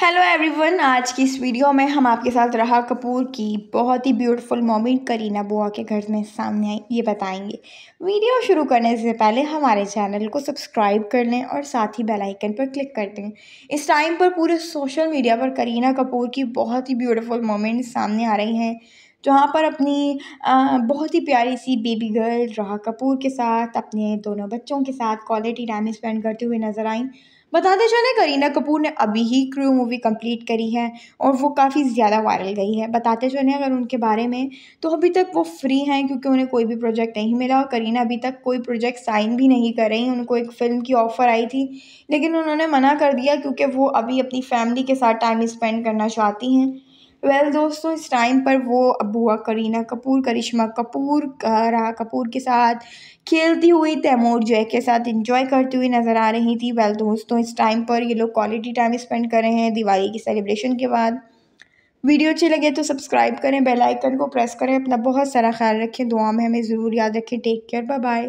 Hello everyone आज की इस वीडियो में हम आपके साथ रहा कपूर की बहुत ही ब्यूटीफुल मोमेंट करीना बुआ के घर में सामने आई, ये बताएँगे। वीडियो शुरू करने से पहले हमारे चैनल को सब्सक्राइब कर लें और साथ ही बेल आइकन पर क्लिक कर दें। इस टाइम पर पूरे सोशल मीडिया पर करीना कपूर की बहुत ही ब्यूटीफुल मोमेंट सामने आ रही हैं, जहाँ पर अपनी बहुत ही प्यारी सी बेबी गर्ल राह कपूर के साथ, अपने दोनों बच्चों के साथ क्वालिटी टाइम स्पेंड करते हुए नज़र आई। बताते चले करीना कपूर ने अभी ही क्रू मूवी कंप्लीट करी है और वो काफ़ी ज़्यादा वायरल गई है। बताते चले अगर उनके बारे में तो अभी तक वो फ्री हैं क्योंकि उन्हें कोई भी प्रोजेक्ट नहीं मिला और करीना अभी तक कोई प्रोजेक्ट साइन भी नहीं कर रही। उनको एक फ़िल्म की ऑफ़र आई थी, लेकिन उन्होंने मना कर दिया क्योंकि वो अभी अपनी फैमिली के साथ टाइम स्पेंड करना चाहती हैं। वेल well, दोस्तों इस टाइम पर वो अबुआ करीना कपूर करिश्मा कपूर राह कपूर के साथ खेलती हुई तैमूर जय के साथ इंजॉय करती हुई नज़र आ रही थी। वेल well, दोस्तों इस टाइम पर ये लोग क्वालिटी टाइम स्पेंड कर रहे हैं दिवाली की सेलिब्रेशन के बाद। वीडियो अच्छी लगे तो सब्सक्राइब करें बेल आइकन को प्रेस करें अपना बहुत सारा ख्याल रखें। दुआ में हमें ज़रूर याद रखें। Take care bye bye